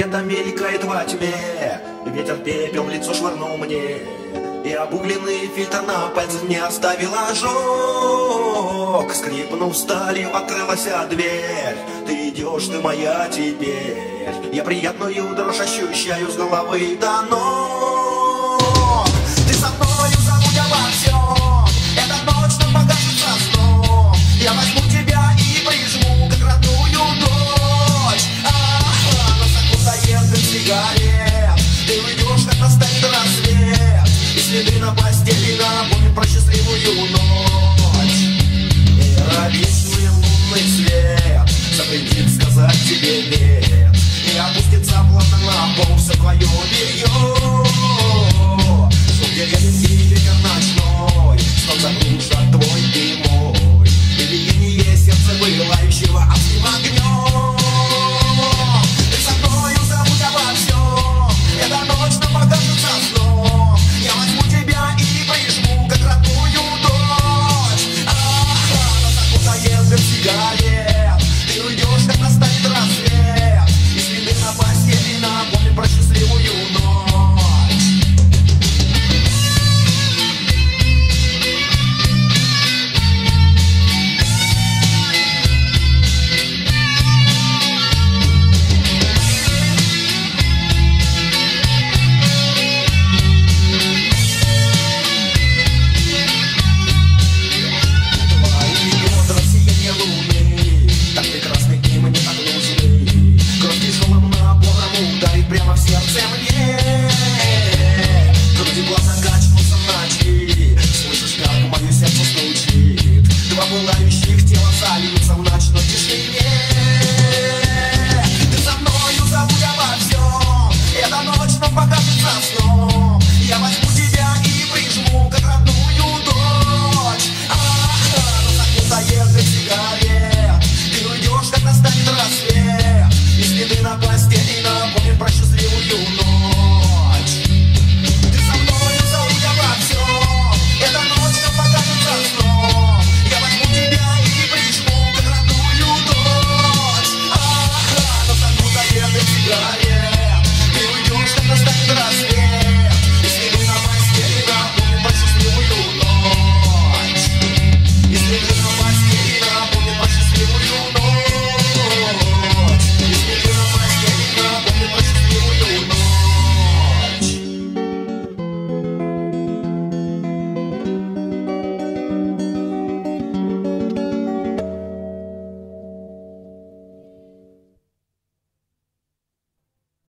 Сигарета мелькает во тьме Ветер пепел лицо швырнул мне. И обугленный фильтр на пальцах не оставил ожог. Скрипнув сталью, открылась дверь. Ты идешь, ты моя теперь. Я приятную дрожь ощущаю с головы до ног сигарет Ты уйдешь, как настанет рассвет И следы на постели напомнят про счастливую ночь. Ироничный лунный свет. Запретит сказать тебе нет И опустится плавно на пол все твое белье ударит И уйдешь, так оставь нас.